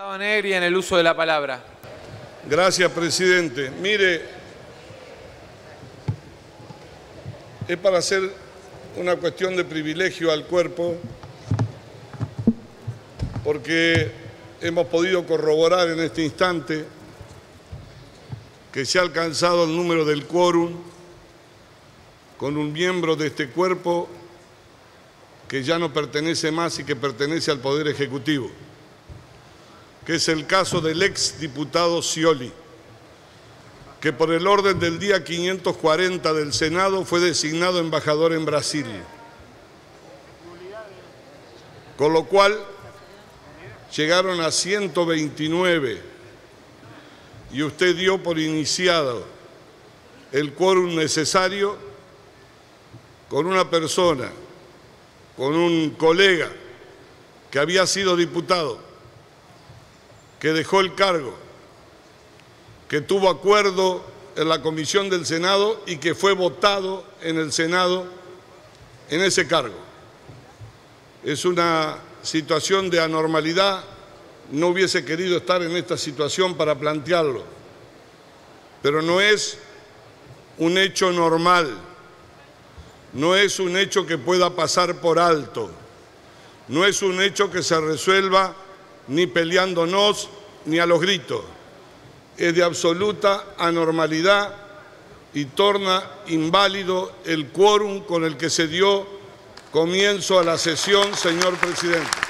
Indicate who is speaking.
Speaker 1: En el uso de la palabra.
Speaker 2: Gracias, presidente. Mire, es para hacer una cuestión de privilegio al cuerpo, porque hemos podido corroborar en este instante que se ha alcanzado el número del quórum con un miembro de este cuerpo que ya no pertenece más y que pertenece al Poder Ejecutivo, que es el caso del ex diputado Scioli, que por el orden del día 540 del Senado fue designado embajador en Brasil. Con lo cual llegaron a 129 y usted dio por iniciado el quórum necesario con una persona, con un colega que había sido diputado, que dejó el cargo, que tuvo acuerdo en la comisión del Senado y que fue votado en el Senado en ese cargo. Es una situación de anormalidad, no hubiese querido estar en esta situación para plantearlo, pero no es un hecho normal, no es un hecho que pueda pasar por alto, no es un hecho que se resuelva ni peleándonos ni a los gritos, es de absoluta anormalidad y torna inválido el quórum con el que se dio comienzo a la sesión, señor presidente.